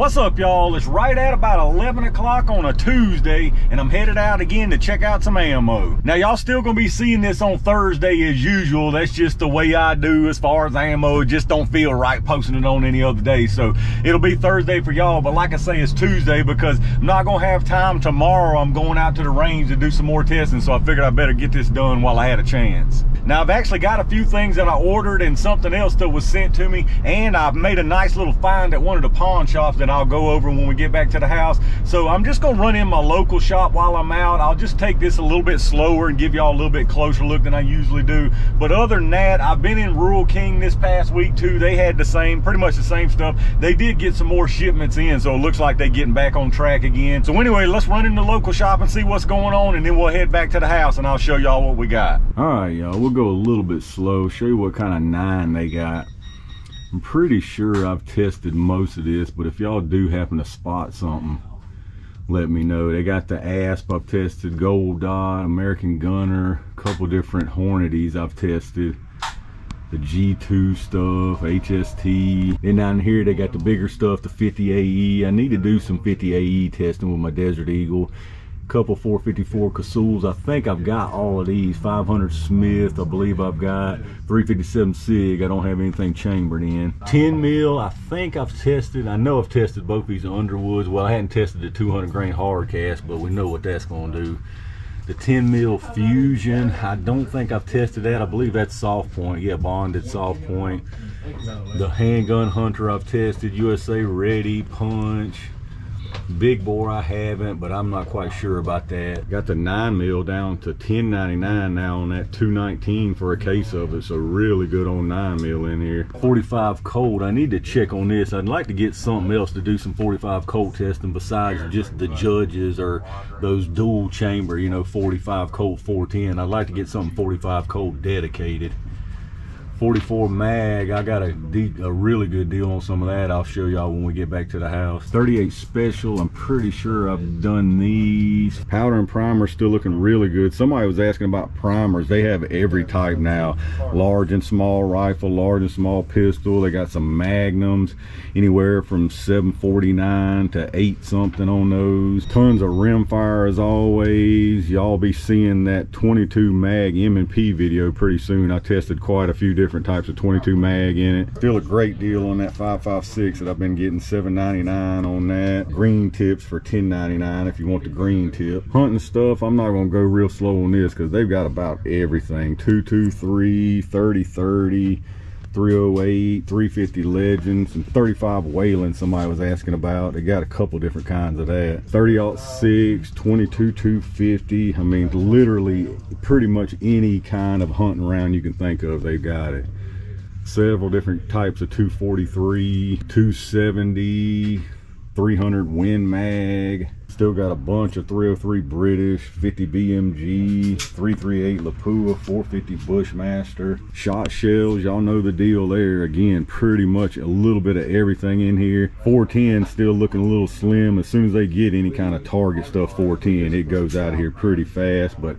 What's up, y'all? It's right at about 11 o'clock on a Tuesday, and I'm headed out again to check out some ammo. Now, y'all still gonna be seeing this on Thursday as usual. That's just the way I do as far as ammo. It just don't feel right posting it on any other day. So it'll be Thursday for y'all, but like I say, it's Tuesday because I'm not gonna have time tomorrow. I'm going out to the range to do some more testing, so I figured I better get this done while I had a chance. Now, I've actually got a few things that I ordered and something else that was sent to me, and I've made a nice little find at one of the pawn shops that I'll go over when we get back to the house. So I'm just gonna run in my local shop while I'm out. I'll just take this a little bit slower and give y'all a little bit closer look than I usually do. But other than that, I've been in Rural King this past week too. They had the same, pretty much the same stuff. They did get some more shipments in, so it looks like they're getting back on track again. So anyway, let's run in the local shop and see what's going on, and then we'll head back to the house and I'll show y'all what we got. All right, y'all, we'll go a little bit slow, show you what kind of nine they got. I'm pretty sure I've tested most of this, but if y'all do happen to spot something, let me know. They got the ASP I've tested, Gold Dot, American Gunner, a couple different Hornady's I've tested. The G2 stuff, HST. Then down here they got the bigger stuff, the 50 AE. I need to do some 50 AE testing with my Desert Eagle couple 454 Casulls. I think I've got all of these. 500 Smith, I believe I've got. 357 SIG, I don't have anything chambered in. 10 mil, I think I've tested. I know I've tested both these Underwoods. Well, I hadn't tested the 200 grain hard cast, but we know what that's going to do. The 10 mil Fusion, I don't think I've tested that. I believe that's soft point. Yeah, bonded soft point. The handgun hunter I've tested, USA Ready, Punch. Big bore I haven't, but I'm not quite sure about that. Got the nine mil down to 10.99 now on that 219 for a case of it. So really good on nine mil in here. 45 Colt, I need to check on this. I'd like to get something else to do some 45 Colt testing besides just the judges or those dual chamber, you know, 45 Colt 410. I'd like to get something 45 Colt dedicated. 44 mag. I got a, a really good deal on some of that. I'll show y'all when we get back to the house. 38 special. I'm pretty sure i've done these. Powder and primer still looking really good. Somebody was asking about primers. They have every type now. Large and small rifle large and small pistol. They got some magnums anywhere from 749 to 8 something on those. Tons of rimfire as always. Y'all be seeing that 22 mag m&p video pretty soon. I tested quite a few different different types of 22 mag in it. Still a great deal on that 5.56 that I've been getting 7.99 on that. Green tips for 10.99 if you want the green tip. Hunting stuff, I'm not gonna go real slow on this because they've got about everything. 223, 30, 30, 308, 350 Legends, and 35 Whelen somebody was asking about. They got a couple different kinds of that. 30 6, 22 250. I mean, literally pretty much any kind of hunting round you can think of, they've got it. Several different types of 243, 270, 300 Win Mag. Still got a bunch of 303 British, 50 BMG, 338 Lapua, 450 Bushmaster, shot shells. Y'all know the deal there. Again, pretty much a little bit of everything in here. 410 still looking a little slim. As soon as they get any kind of target stuff 410, it goes out of here pretty fast. But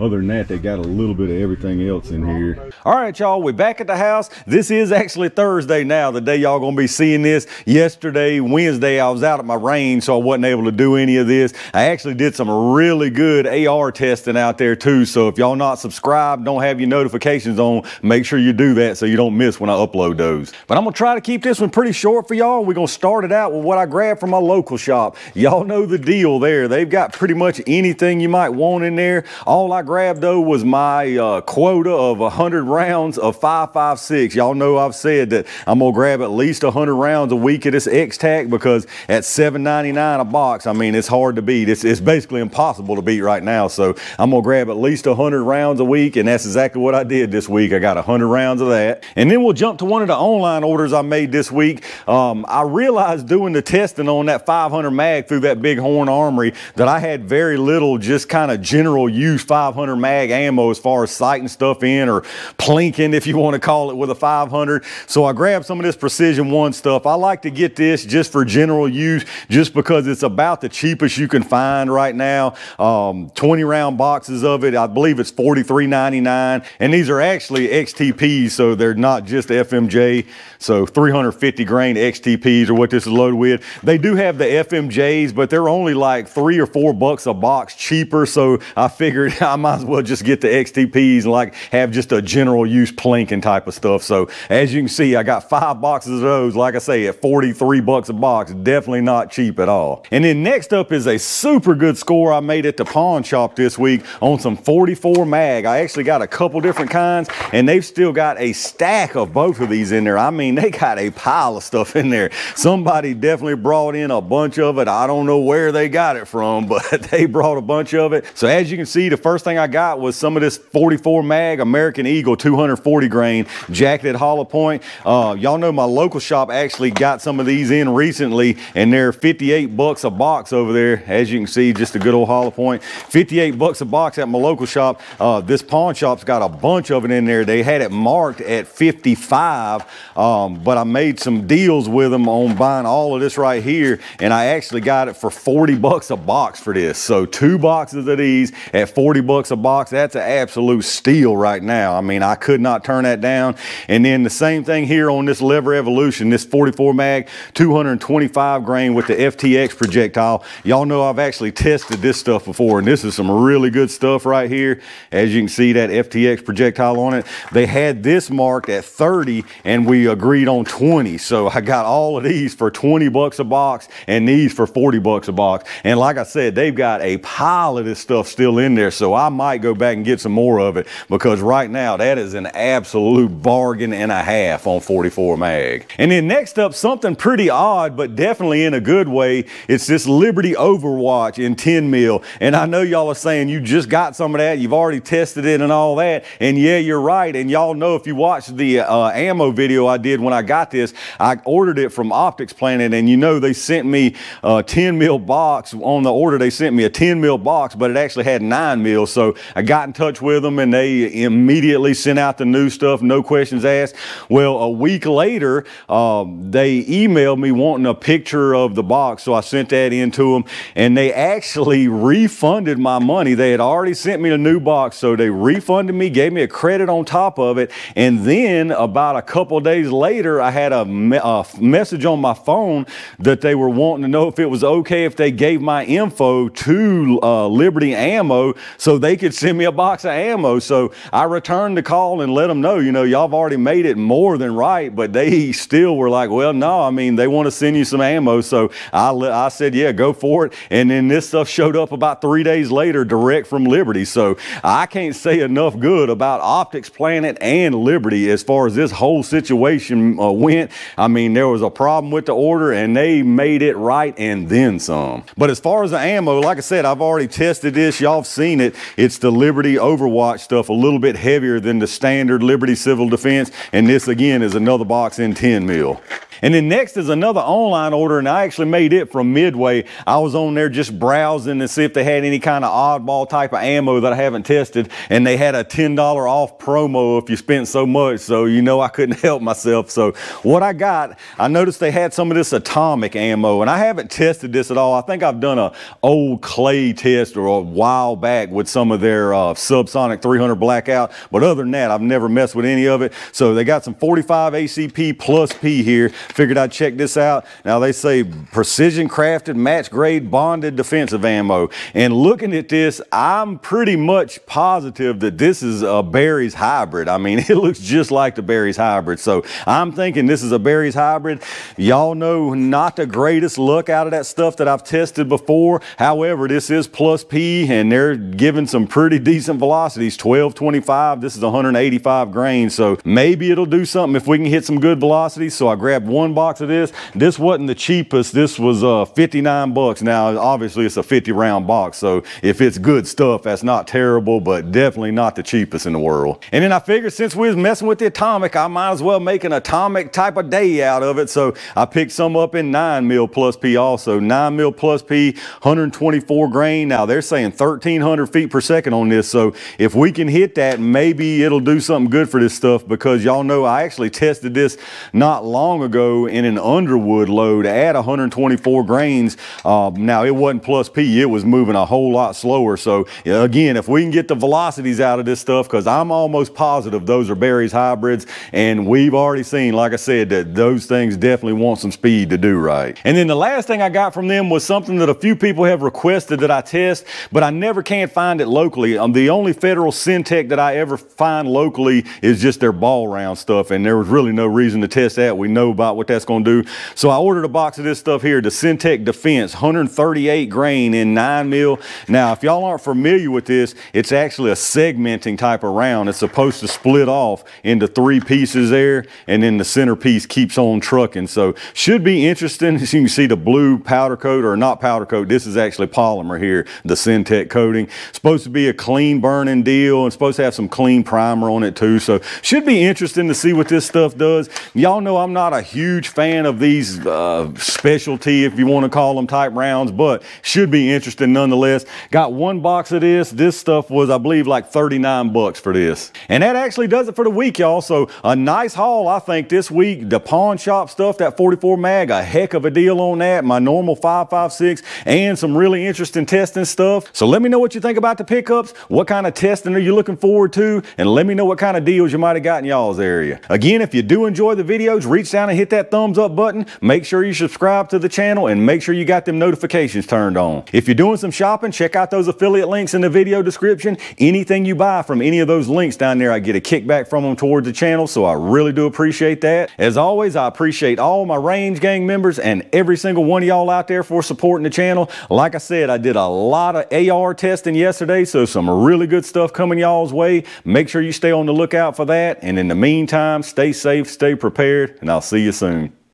other than that, they got a little bit of everything else in here. All right, y'all, we're back at the house. This is actually Thursday now, the day y'all gonna be seeing this. Yesterday, Wednesday, I was out at my range, so I wasn't able to do any of this. I actually did some really good AR testing out there too, so if y'all not subscribed, don't have your notifications on, make sure you do that so you don't miss when I upload those. But I'm gonna try to keep this one pretty short for y'all. We're gonna start it out with what I grabbed from my local shop. Y'all know the deal there. They've got pretty much anything you might want in there. All I grabbed though was my uh, quota of 100 rounds of 5.56. Y'all know I've said that I'm gonna grab at least 100 rounds a week of this X-Tac because at $7.99 a box, I mean, it's hard to beat. It's, it's basically impossible to beat right now. So I'm gonna grab at least 100 rounds a week and that's exactly what I did this week. I got 100 rounds of that. And then we'll jump to one of the online orders I made this week. Um, I realized doing the testing on that 500 mag through that Big Horn Armory that I had very little just kind of general use 500 500 mag ammo as far as sighting stuff in or plinking, if you want to call it, with a 500. So I grabbed some of this Precision One stuff. I like to get this just for general use, just because it's about the cheapest you can find right now. Um, 20 round boxes of it. I believe it's $43.99. And these are actually XTPs, so they're not just FMJ. So 350 grain XTPs are what this is loaded with. They do have the FMJs, but they're only like three or four bucks a box cheaper. So I figured I might as well just get the XTPs and like have just a general use plinking type of stuff. So as you can see, I got five boxes of those, like I say, at 43 bucks a box. Definitely not cheap at all. And then next up is a super good score I made at the pawn shop this week on some 44 mag. I actually got a couple different kinds and they've still got a stack of both of these in there. I mean, they got a pile of stuff in there. Somebody definitely brought in a bunch of it. I don't know where they got it from, but they brought a bunch of it. So as you can see, the first thing I got was some of this 44 mag American Eagle 240 grain jacketed hollow point. Uh, Y'all know my local shop actually got some of these in recently and they're 58 bucks a box over there. As you can see, just a good old hollow point. 58 bucks a box at my local shop. Uh, this pawn shop's got a bunch of it in there. They had it marked at 55. Uh, um, but I made some deals with them on buying all of this right here, and I actually got it for 40 bucks a box for this. So two boxes of these at 40 bucks a box, that's an absolute steal right now. I mean, I could not turn that down. And then the same thing here on this Lever Evolution, this 44 mag, 225 grain with the FTX projectile. Y'all know I've actually tested this stuff before, and this is some really good stuff right here. As you can see, that FTX projectile on it. They had this marked at 30, and we agreed on 20. So I got all of these for 20 bucks a box and these for 40 bucks a box. And like I said, they've got a pile of this stuff still in there. So I might go back and get some more of it because right now that is an absolute bargain and a half on 44 mag. And then next up, something pretty odd, but definitely in a good way. It's this Liberty Overwatch in 10 mil. And I know y'all are saying you just got some of that. You've already tested it and all that. And yeah, you're right. And y'all know if you watched the uh, ammo video I did when I got this. I ordered it from Optics Planet, and you know they sent me a 10 mil box on the order. They sent me a 10 mil box, but it actually had nine mil. So I got in touch with them, and they immediately sent out the new stuff, no questions asked. Well, a week later, um, they emailed me wanting a picture of the box, so I sent that in to them, and they actually refunded my money. They had already sent me a new box, so they refunded me, gave me a credit on top of it, and then about a couple days later later, I had a, me a, message on my phone that they were wanting to know if it was okay if they gave my info to uh, Liberty Ammo so they could send me a box of ammo. So I returned the call and let them know, you know, y'all have already made it more than right, but they still were like, well, no, I mean, they want to send you some ammo. So I, I said, yeah, go for it. And then this stuff showed up about three days later, direct from Liberty. So I can't say enough good about Optics Planet and Liberty as far as this whole situation uh, went. I mean, there was a problem with the order and they made it right and then some. But as far as the ammo, like I said, I've already tested this. Y'all have seen it. It's the Liberty Overwatch stuff, a little bit heavier than the standard Liberty Civil Defense. And this again is another box in 10 mil. And then next is another online order, and I actually made it from Midway. I was on there just browsing to see if they had any kind of oddball type of ammo that I haven't tested, and they had a $10 off promo if you spent so much, so you know I couldn't help myself. So what I got, I noticed they had some of this atomic ammo, and I haven't tested this at all. I think I've done a old clay test or a while back with some of their uh, subsonic 300 blackout, but other than that, I've never messed with any of it. So they got some 45 ACP plus P here. Figured I'd check this out. Now they say precision crafted, match grade, bonded defensive ammo. And looking at this, I'm pretty much positive that this is a Berry's hybrid. I mean, it looks just like the Berry's hybrid. So I'm thinking this is a Berry's hybrid. Y'all know not the greatest look out of that stuff that I've tested before. However, this is plus P and they're giving some pretty decent velocities, 1225. This is 185 grains. So maybe it'll do something if we can hit some good velocities. So I grabbed one one box of this. This wasn't the cheapest. This was uh, 59 bucks. Now, obviously it's a 50 round box. So if it's good stuff, that's not terrible, but definitely not the cheapest in the world. And then I figured since we was messing with the atomic, I might as well make an atomic type of day out of it. So I picked some up in nine mil plus P also. Nine mil plus P, 124 grain. Now they're saying 1300 feet per second on this. So if we can hit that, maybe it'll do something good for this stuff because y'all know I actually tested this not long ago in an Underwood load at 124 grains. Uh, now it wasn't plus P, it was moving a whole lot slower. So again, if we can get the velocities out of this stuff, because I'm almost positive those are Berry's hybrids, and we've already seen, like I said, that those things definitely want some speed to do right. And then the last thing I got from them was something that a few people have requested that I test, but I never can find it locally. Um, the only federal Syntech that I ever find locally is just their ball round stuff, and there was really no reason to test that. We know about what that's going to do. So I ordered a box of this stuff here, the Syntech Defense, 138 grain in 9 mil. Now, if y'all aren't familiar with this, it's actually a segmenting type of round. It's supposed to split off into three pieces there, and then the center piece keeps on trucking. So should be interesting. As you can see the blue powder coat, or not powder coat, this is actually polymer here, the Syntech coating. Supposed to be a clean burning deal, and supposed to have some clean primer on it too. So should be interesting to see what this stuff does. Y'all know I'm not a huge fan of these uh, specialty, if you want to call them type rounds, but should be interesting nonetheless. Got one box of this. This stuff was, I believe, like 39 bucks for this. And that actually does it for the week, y'all. So a nice haul, I think, this week. The pawn shop stuff, that 44 mag, a heck of a deal on that. My normal 556 and some really interesting testing stuff. So let me know what you think about the pickups. What kind of testing are you looking forward to? And let me know what kind of deals you might have got in y'all's area. Again, if you do enjoy the videos, reach down and hit that thumbs up button. Make sure you subscribe to the channel and make sure you got them notifications turned on. If you're doing some shopping, check out those affiliate links in the video description. Anything you buy from any of those links down there, I get a kickback from them towards the channel, so I really do appreciate that. As always, I appreciate all my Range Gang members and every single one of y'all out there for supporting the channel. Like I said, I did a lot of AR testing yesterday, so some really good stuff coming y'all's way. Make sure you stay on the lookout for that. And in the meantime, stay safe, stay prepared, and I'll see you soon.